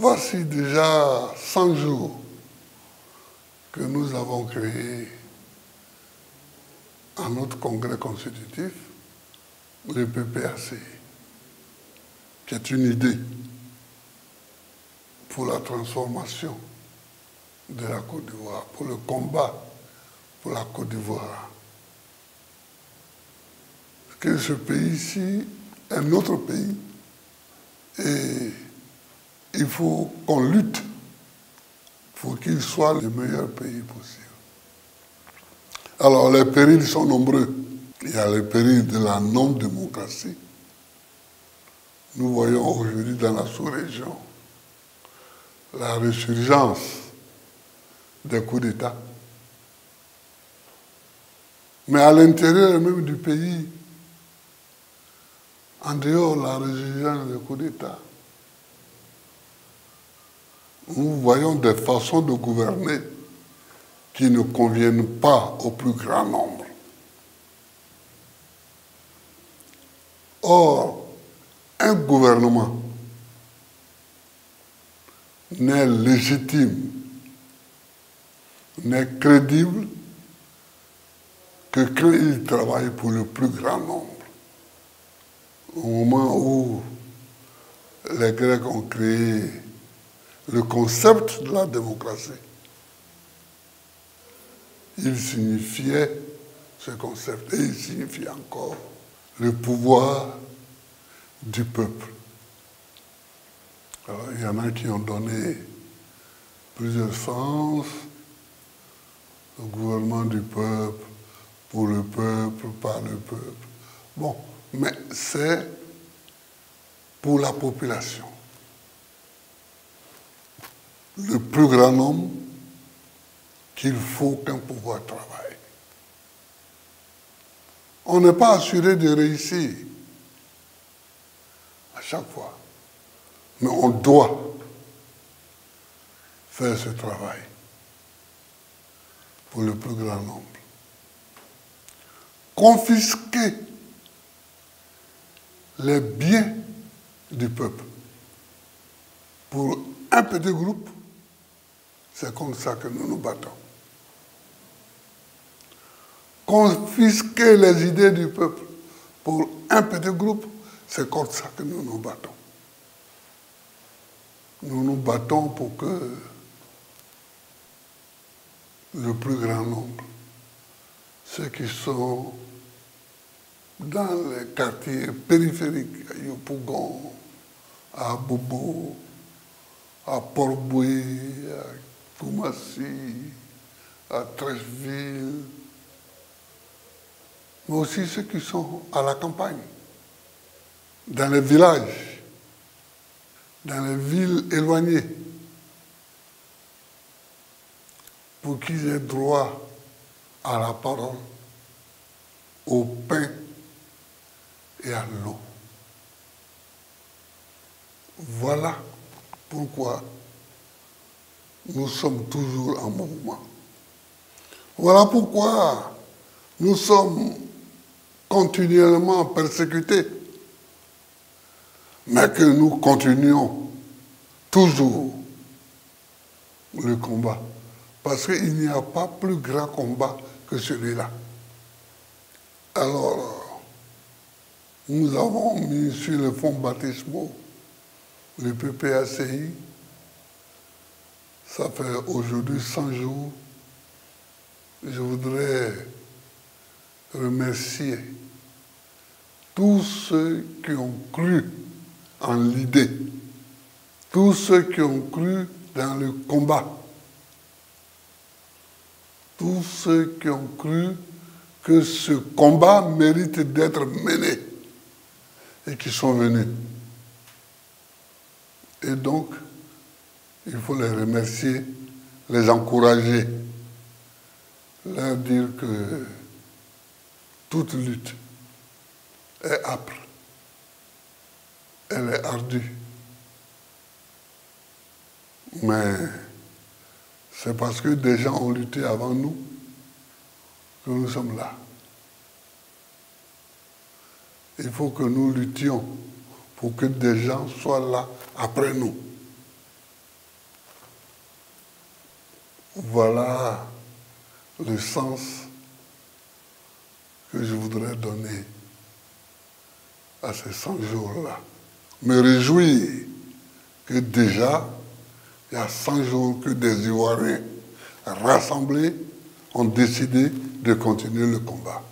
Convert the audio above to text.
Voici déjà 100 jours que nous avons créé à notre congrès constitutif le PPAC, qui est une idée pour la transformation de la Côte d'Ivoire, pour le combat pour la Côte d'Ivoire. Que ce pays-ci est notre pays et il faut qu'on lutte pour qu'il soit le meilleur pays possible. Alors les périls sont nombreux. Il y a le péril de la non-démocratie. Nous voyons aujourd'hui dans la sous-région la résurgence des coups d'État. Mais à l'intérieur même du pays, en dehors de la résurgence des coups d'État, nous voyons des façons de gouverner qui ne conviennent pas au plus grand nombre. Or, un gouvernement n'est légitime, n'est crédible que quand il travaille pour le plus grand nombre. Au moment où les Grecs ont créé le concept de la démocratie, il signifiait ce concept et il signifie encore le pouvoir du peuple. Alors, il y en a qui ont donné plusieurs sens au gouvernement du peuple, pour le peuple, par le peuple. Bon, mais c'est pour la population. Le plus grand nombre qu'il faut qu'un pouvoir travaille. On n'est pas assuré de réussir à chaque fois, mais on doit faire ce travail pour le plus grand nombre. Confisquer les biens du peuple pour un petit groupe, c'est comme ça que nous nous battons. Confisquer les idées du peuple pour un petit groupe, c'est comme ça que nous nous battons. Nous nous battons pour que le plus grand nombre, ceux qui sont dans les quartiers périphériques, à Yopougon, à Bobo, à Port-Boué, à Koumassi, à Trècheville, mais aussi ceux qui sont à la campagne, dans les villages, dans les villes éloignées, pour qu'ils aient droit à la parole, au pain et à l'eau. Voilà pourquoi nous sommes toujours en mouvement. Voilà pourquoi nous sommes continuellement persécutés, mais que nous continuons toujours le combat. Parce qu'il n'y a pas plus grand combat que celui-là. Alors, nous avons mis sur le fonds baptismaux le PPACI. Ça fait aujourd'hui 100 jours. Je voudrais remercier tous ceux qui ont cru en l'idée, tous ceux qui ont cru dans le combat, tous ceux qui ont cru que ce combat mérite d'être mené et qui sont venus. Et donc, il faut les remercier, les encourager, leur dire que toute lutte est âpre, elle est ardue. Mais c'est parce que des gens ont lutté avant nous que nous sommes là. Il faut que nous luttions pour que des gens soient là après nous. Voilà le sens que je voudrais donner à ces 100 jours-là. Me réjouir que déjà, il y a 100 jours que des Ivoiriens rassemblés ont décidé de continuer le combat.